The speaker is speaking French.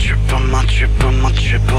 tu peux m'en, tu peux m'en, tu peux